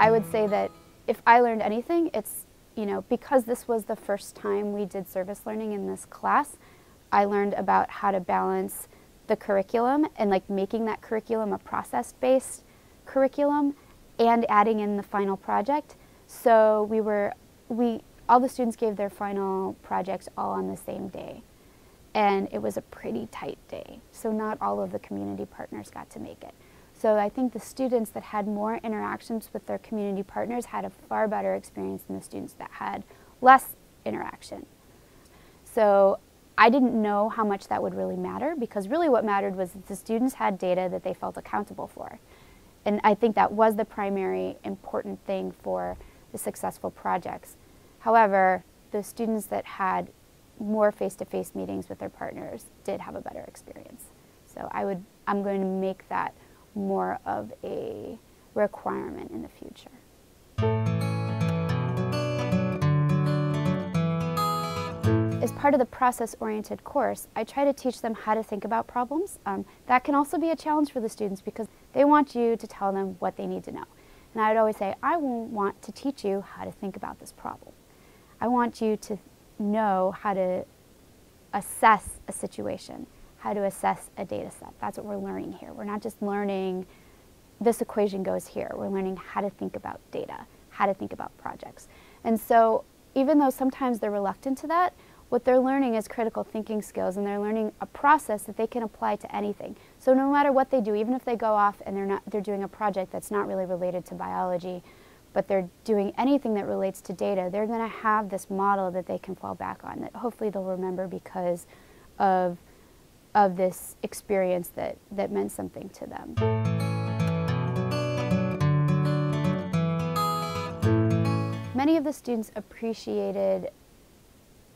I would say that if I learned anything, it's, you know, because this was the first time we did service learning in this class, I learned about how to balance the curriculum and like making that curriculum a process-based curriculum and adding in the final project. So we were, we, all the students gave their final projects all on the same day. And it was a pretty tight day. So not all of the community partners got to make it. So I think the students that had more interactions with their community partners had a far better experience than the students that had less interaction. So I didn't know how much that would really matter because really what mattered was that the students had data that they felt accountable for. And I think that was the primary important thing for the successful projects. However, the students that had more face-to-face -face meetings with their partners did have a better experience. So I would, I'm going to make that more of a requirement in the future. As part of the process-oriented course, I try to teach them how to think about problems. Um, that can also be a challenge for the students because they want you to tell them what they need to know. And I would always say, I want to teach you how to think about this problem. I want you to know how to assess a situation, how to assess a data set. That's what we're learning here. We're not just learning this equation goes here. We're learning how to think about data, how to think about projects. And so even though sometimes they're reluctant to that, what they're learning is critical thinking skills and they're learning a process that they can apply to anything. So no matter what they do, even if they go off and they're not they're doing a project that's not really related to biology, but they're doing anything that relates to data, they're going to have this model that they can fall back on that hopefully they'll remember because of of this experience that, that meant something to them. Many of the students appreciated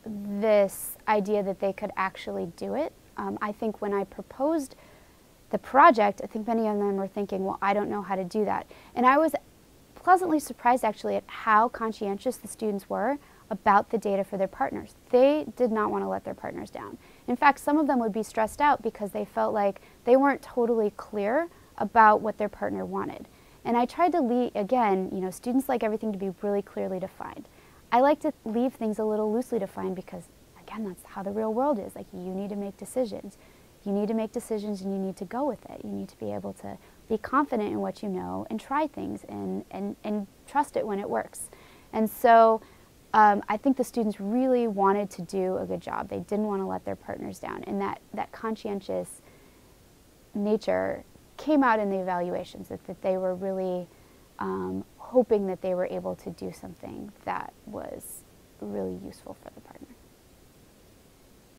this idea that they could actually do it. Um, I think when I proposed the project, I think many of them were thinking, well, I don't know how to do that. And I was pleasantly surprised actually at how conscientious the students were about the data for their partners. They did not want to let their partners down. In fact, some of them would be stressed out because they felt like they weren't totally clear about what their partner wanted. And I tried to lead, again, you know, students like everything to be really clearly defined. I like to leave things a little loosely defined because, again, that's how the real world is. Like, you need to make decisions. You need to make decisions and you need to go with it. You need to be able to be confident in what you know and try things and, and, and trust it when it works. And so um, I think the students really wanted to do a good job. They didn't want to let their partners down. And that, that conscientious nature came out in the evaluations, that, that they were really um, hoping that they were able to do something that was really useful for the partner.